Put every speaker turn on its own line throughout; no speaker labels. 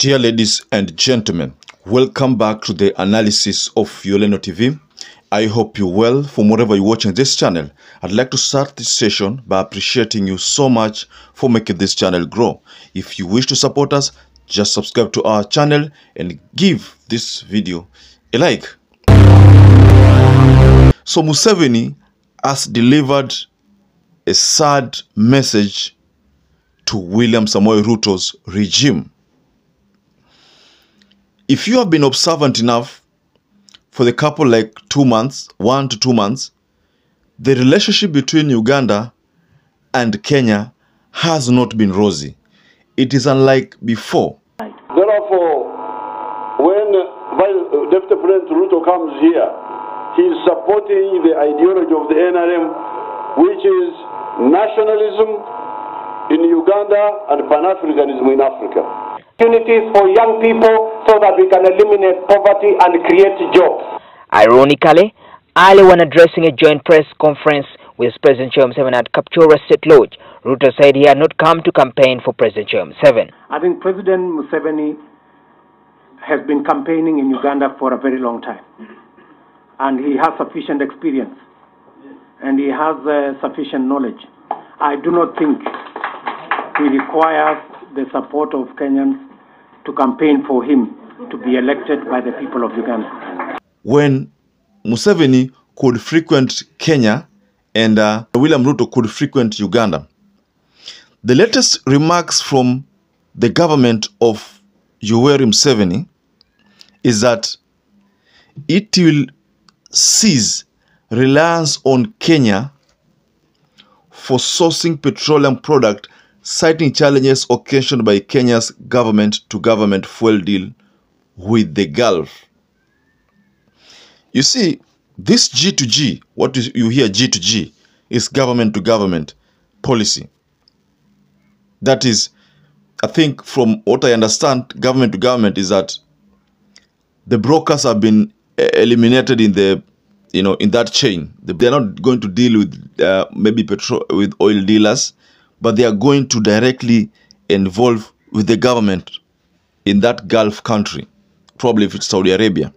Dear ladies and gentlemen, welcome back to the analysis of Yoleno TV. I hope you're well from wherever you're watching this channel. I'd like to start this session by appreciating you so much for making this channel grow. If you wish to support us, just subscribe to our channel and give this video a like. So Museveni has delivered a sad message to William Samoei Ruto's regime. If you have been observant enough for the couple like two months, one to two months, the relationship between Uganda and Kenya has not been rosy. It is unlike before.
Therefore, when Deputy President Ruto comes here, he is supporting the ideology of the NRM, which is nationalism in Uganda and Pan-Africanism in Africa.
opportunities for young people so that we can eliminate poverty and create jobs.
Ironically, earlier when addressing a joint press conference with President Joe Museveni at Kapchorwa State Lodge, Ruto said he had not come to campaign for President Joe Museveni.
I think President Museveni has been campaigning in Uganda for a very long time. And he has sufficient experience. And he has uh, sufficient knowledge. I do not think he requires the support of Kenyans to campaign for him to be elected by the people of Uganda.
when Museveni could frequent Kenya and uh, William Ruto could frequent Uganda. The latest remarks from the government of Yoweri Museveni is that it will cease reliance on Kenya for sourcing petroleum product, citing challenges occasioned by Kenya's government-to-government fuel deal with the Gulf. You see, this G2G, what you hear G2G, is government to government policy. That is, I think from what I understand, government to government is that the brokers have been eh, eliminated in the, you know, in that chain. They- They're not going to deal with uh, maybe petrol with oil dealers, but they are going to directly involve with the government in that Gulf country, probably if it's Saudi Arabia.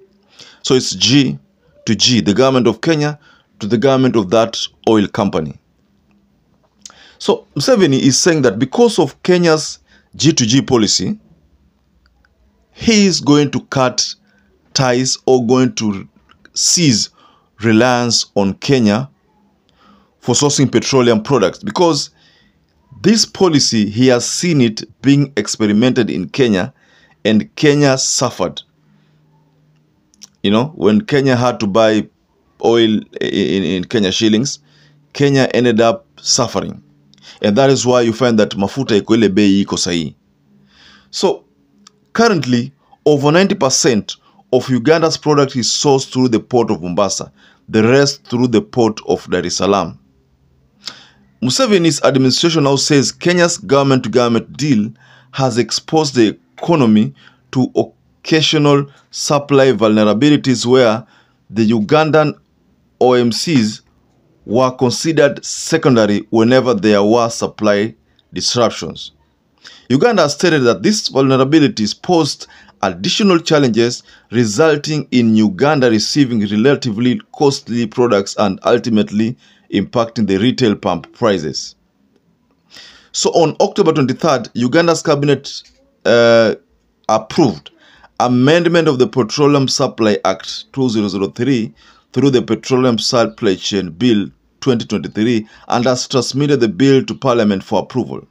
So it's G to G, the government of Kenya to the government of that oil company. So Museveni is saying that because of Kenya's G to G policy, he is going to cut ties or going to cease reliance on Kenya for sourcing petroleum products because this policy he has seen it being experimented in Kenya and Kenya suffered you know, when Kenya had to buy oil in, in Kenya shillings, Kenya ended up suffering. And that is why you find that mafuta iko bei iko sahihi. So currently, over 90% of Uganda's product is sourced through the port of Mombasa, the rest through the port of Dar es Salaam. Museveni's administration now says Kenya's government to government deal has exposed the economy to occasional supply vulnerabilities where the Ugandan OMCs were considered secondary whenever there were supply disruptions. Uganda stated that these vulnerabilities posed additional challenges, resulting in Uganda receiving relatively costly products and ultimately impacting the retail pump prices. So on October 23rd, Uganda's cabinet uh, approved amendment of the Petroleum Supply Act 2003 through the Petroleum Supply Chain Bill 2023 and has transmitted the bill to Parliament for approval.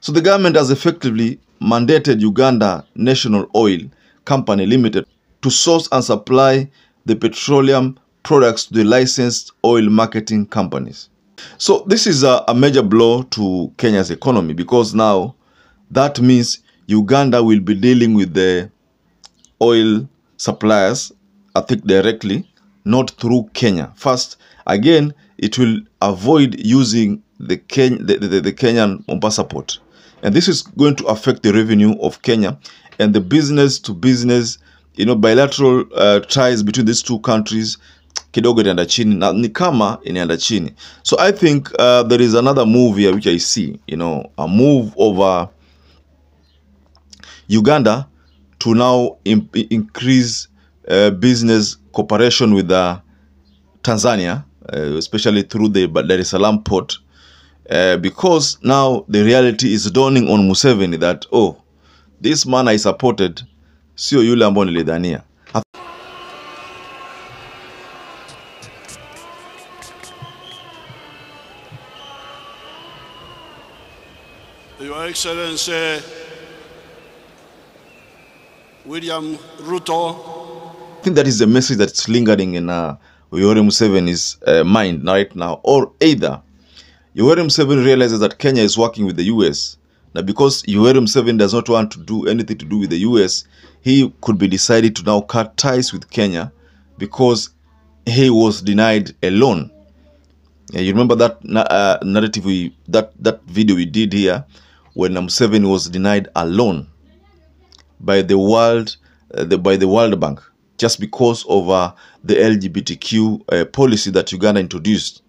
So the government has effectively mandated Uganda National Oil Company Limited to source and supply the petroleum products to the licensed oil marketing companies. So this is a, a major blow to Kenya's economy because now that means Uganda will be dealing with the oil suppliers, I think directly, not through Kenya. First, again, it will avoid using the, Ken- the, the, the Kenyan Mombasa port. And this is going to affect the revenue of Kenya and the business to business, you know, bilateral uh, ties between these two countries kidogo inaenda chini na ni kama inaenda chini so i think uh, there is another move here which i see you know a move over Uganda to now increase uh, business cooperation with uh, Tanzania, uh, especially through the Dar es Salaam port, uh, because now the reality is dawning on Museveni that oh, this man I supported sio yule ambao nilidhania.
Your Excellency William Ruto,
I think that is the message that's lingering in uh, Yoweri Museveni's uh, mind right now. Or either Yoweri Museveni realizes that Kenya is working with the US. Now, because Yoweri Museveni does not want to do anything to do with the US, he could be decided to now cut ties with Kenya because he was denied a loan. Yeah, you remember that uh, narrative we that that video we did here when Museveni was denied a loan by the world uh, the, by the World Bank just because of uh, the LGBTQ uh, policy that Uganda introduced.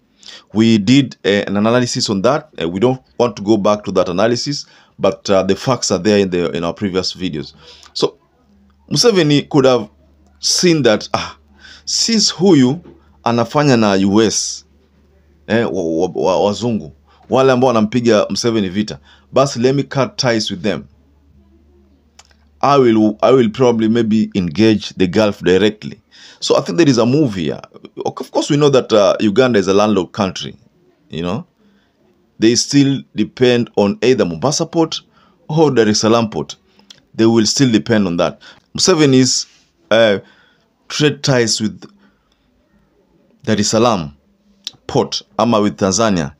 We did uh, an analysis on that. Uh, we don't want to go back to that analysis, but uh, the facts are there in the in our previous videos. So Museveni could have seen that ah, since huyu anafanya na US eh, wa, wa, wa, wazungu wale ambao wanampiga Museveni vita, basi let me cut ties with them. I will I will probably maybe engage the Gulf directly. So I think there is a move here. Of course, we know that uh, Uganda is a landlocked country. You know, they still depend on either Mombasa port or Dar es Salaam port. They will still depend on that. Museveni's uh, trade ties with Dar es Salaam port ama with Tanzania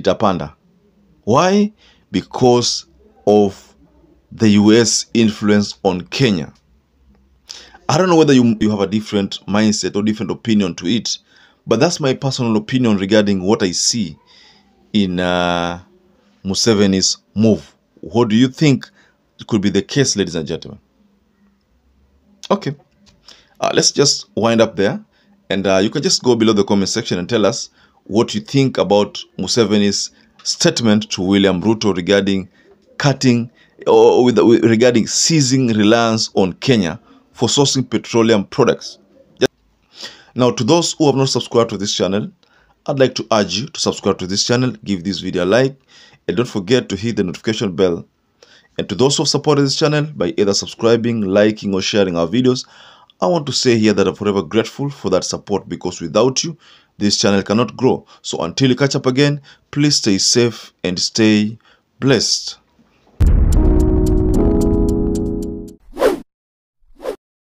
itapanda. Why? Because of the US influence on Kenya. I don't know whether you, you have a different mindset or different opinion to it, but that's my personal opinion regarding what I see in uh, Museveni's move. What do you think could be the case, ladies and gentlemen? Okay, uh, let's just wind up there, and uh, you can just go below the comment section and tell us what you think about Museveni's statement to William Ruto regarding cutting or with, regarding seizing reliance on Kenya for sourcing petroleum products. Now, to those who have not subscribed to this channel, I'd like to urge you to subscribe to this channel, give this video a like, and don't forget to hit the notification bell. And to those who have supported this channel by either subscribing, liking, or sharing our videos, I want to say here that I'm forever grateful for that support because without you, this channel cannot grow. So until you catch up again, please stay safe and stay blessed.